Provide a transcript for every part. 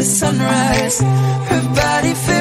the sunrise. Her body feels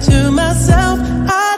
to myself. I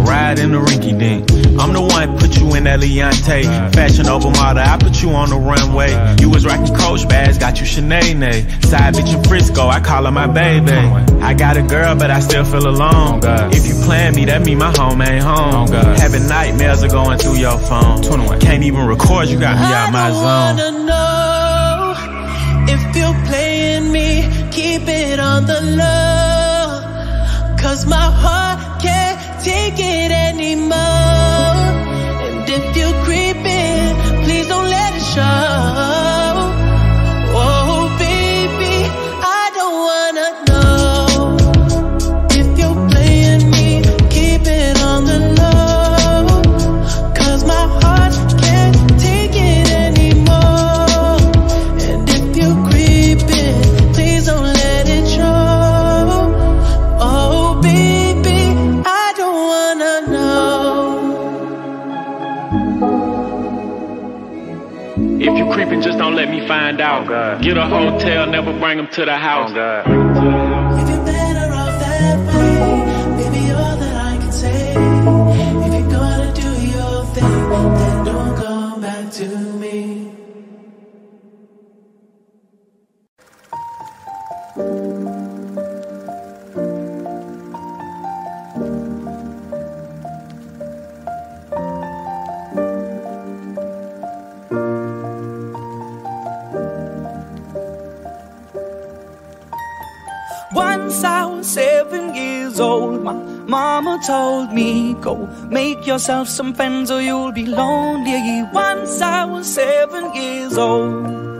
ride in the rinky dink. I'm the one put you in that Leontay. Fashion Nova model, I put you on the runway. You was rocking Coach bags, got you Sinead. Side bitch in Frisco, I call her my baby. I got a girl, but I still feel alone. If you plan me, that mean my home ain't home. Having nightmares are going through your phone. Can't even record, you got me out my zone. If you're playing me, keep it on the low. Cause my heart take it anymore. Out. Get a hotel, never bring them to the house. Oh, Go make yourself some friends or you'll be lonely. Once I was seven years old.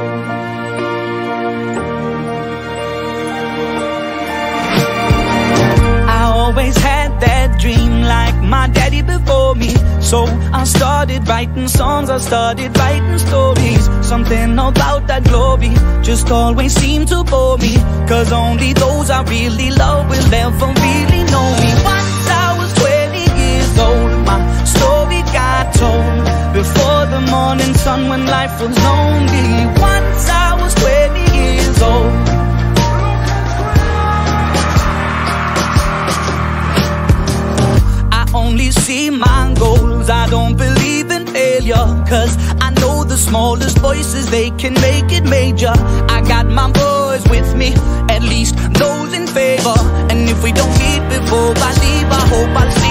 Like my daddy before me. So I started writing songs, I started writing stories. Something about that glory just always seemed to bore me. Cause only those I really love will ever really they can make it major. I got my boys with me, at least those in favor. And if we don't meet before I leave, I hope I'll see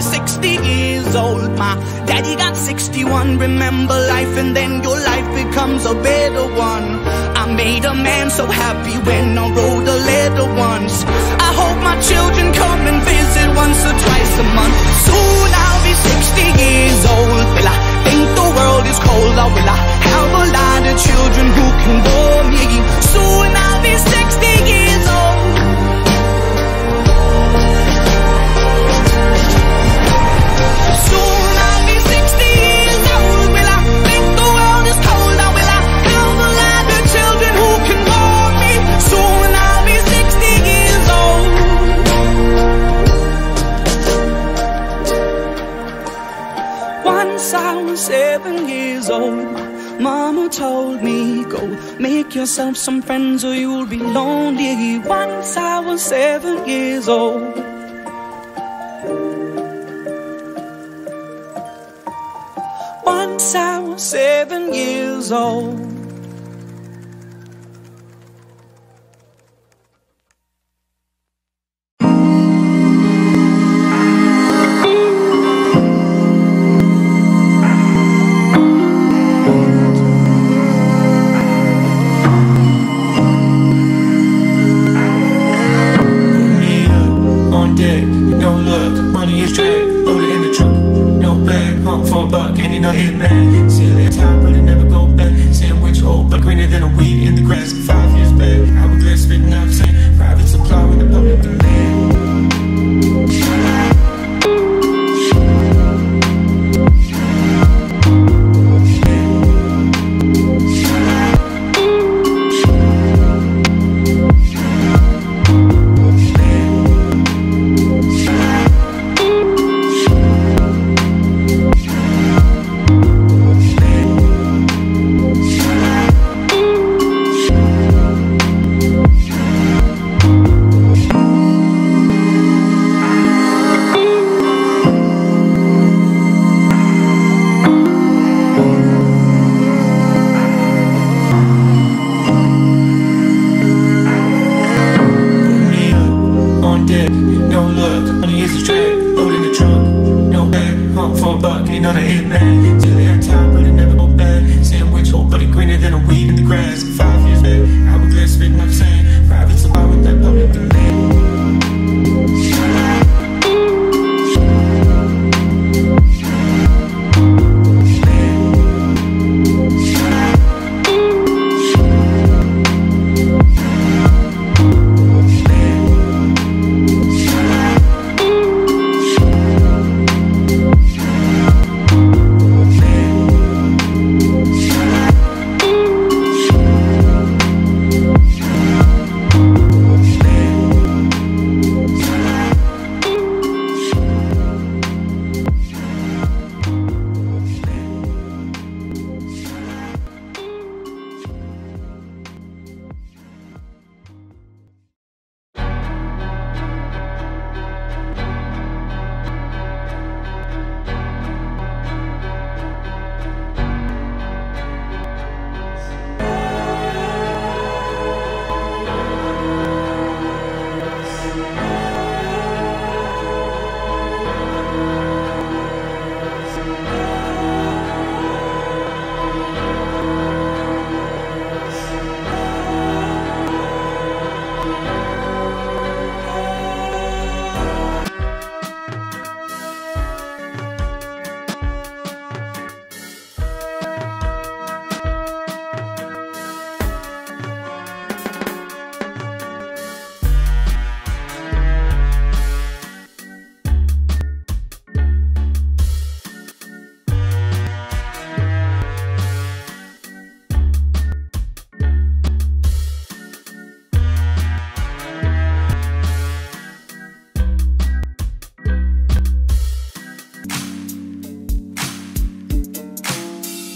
60 years old. My daddy got 61. Remember life, and then your life becomes a better one. I made a man so happy when I wrote a letter once. I hope my children come and visit once or twice a month. Soon I'll be 60 years old. Will I think the world is cold or will I have a lot of children who can bore me? Soon I'll be 60 years old. Yourself some friends or you'll be lonely. Once I was seven years old. Once I was seven years old.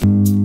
I